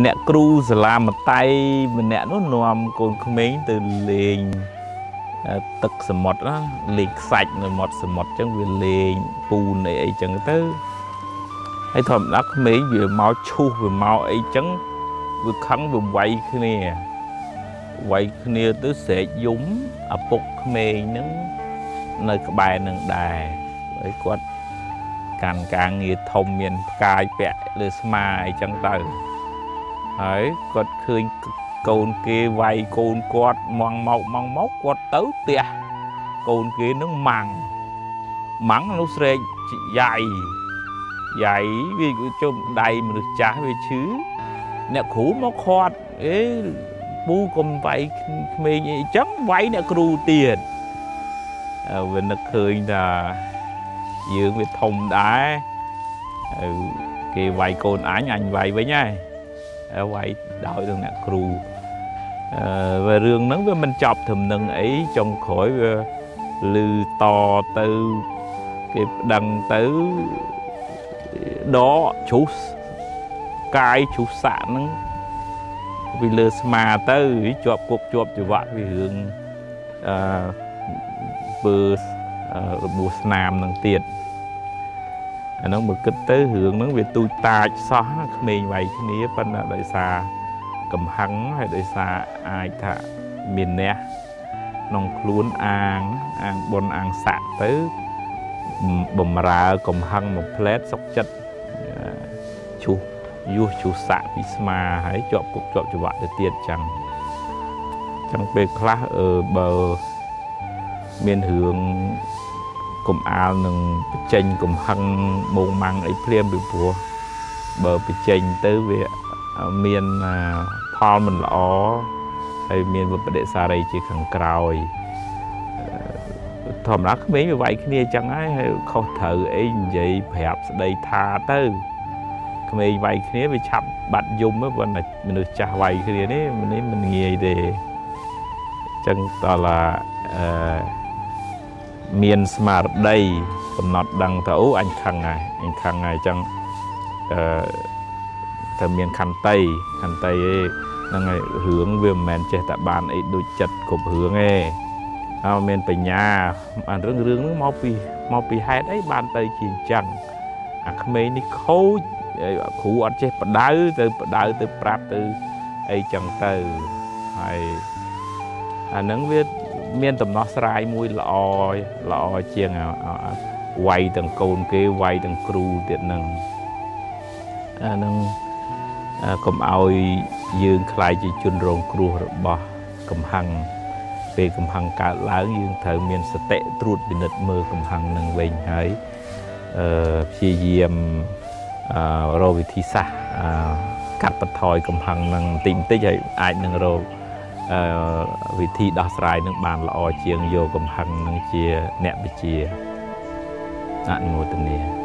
អ្នកគ្រូសាលាមតៃម្នាក់នោះនាំកូនក្មេងទៅលេងទឹកសមុទ្រណាលេងខ្សាច់នៅមាត់សមុទ្រអញ្ចឹងវាលេងពូនអីអីចឹងទៅហើយធម្មតាក្មេងវាមកឈូសវាមកអីចឹងវាខឹងវាវាយគ្នាវាយគ្នាទៅស្រែកយំឪពុកក្មេងហ្នឹងនៅក្បែរនឹងដែរហើយគាត់កាន់ការងារធំមានផ្កាយពាក់លើស្មាអីចឹងទៅ ហើយគាត់ឃើញកូនគេវាយកូនគាត់មងមកមងមកគាត់ទៅផ្ទះកូនគេនឹងម៉ាំងម៉ាំងនោះស្រែកយាយយាយវាជុំដៃមនុស្សចាស់វាឈឺអ្នកគ្រូមកខាត់អេពូកុំវាយក្មេងអីចឹងវាយអ្នកគ្រូទៀតវានឹកឃើញថាយើងវាធំដែរគេវាយកូនអញអញវាយវិញហើយ វាយដោយនឹងអ្នកគ្រូអឺរឿងហ្នឹងវាមិនចប់ត្រឹមនឹងអីចុងក្រោយវាលឺតទៅគេប្តឹងទៅដកជ្រុះកាយជ្រុះសាក់ហ្នឹងវាលើស្មាទៅជាប់គុកជាប់ចង្វាក់វារឿងអឺធ្វើរបួសស្នាមនឹងទៀត អាហ្នឹងបើគិតទៅរឿងហ្នឹងវាទូចតាចសោះក្មេងវាយគ្នាប៉ុន្តែដោយសារកំហឹងហើយដោយសារអាចថាមានអ្នកក្នុងខ្លួនអាងអាងបុនអាងស័កទៅបំរើកំហឹងមួយផ្លែតសុកចិត្តឈូសយុះឈូសស័កពីស្មាហើយជាប់គុកជាប់ច្រវាក់ទៅទៀតចឹងចឹងពេលខ្លះអឺបើមានរឿង កំអាលនឹងបញ្ចេញកំហឹងមងម៉ាំងអីភ្លាមពីព្រោះបើបញ្ចេញទៅវាមានផលមិនល្អហើយមានវិបដិសារីជាខាងក្រោយធម្មតាក្មេងវាវាយគ្នាចឹងហើយហើយខុសត្រូវអីនិយាយប្រាប់ស្ដីថាទៅក្មេងវាយគ្នាវាឆាប់បាត់យំប៉ុន្តែមនុស្សចាស់វាយគ្នានេះនេះមិនងាយទេចឹងតើឡាអឺ មានស្មារតីកំណត់ដឹងថាអូអញខឹងហើយអញខឹងហើយចឹងអឺតែមានខន្តីខន្តីឯហ្នឹងហើយរឿងវាមិនមែនចេះតែបានអីដូចចិត្តគ្រប់រឿងទេហើយមានបញ្ញាអារឿងរឿងហ្នឹងមកពីមកពីហេតុអីបានទៅជាអញ្ចឹងអាក្មេងនេះខូចគ្រូអត់ចេះបដៅទៅបដៅទៅប្រាប់ទៅអីចឹងទៅហើយអាហ្នឹងវា មានដំណោះស្រាយមួយល្អល្អជាងវាយទាំងកូនគេវាយទាំងគ្រូទៀតហ្នឹងអាហ្នឹងកុំឲ្យយើងខ្លាយជាជនរងគ្រោះរបស់កំហឹងពេលកំហឹងកើតឡើងយើងត្រូវមានសតិត្រួតពិនិត្យមើលកំហឹងនឹងវិញហើយអឺព្យាយាមអឺរកវិធីសាស្ត្រអឺកាត់បន្ថយកំហឹងនឹងបន្តិចបន្តិចហើយអាចនឹងរកអឺ វិធីដោះស្រាយនឹងបានល្អជាងយកកំហឹងនឹងជាអ្នកវិជាអនុមោទនា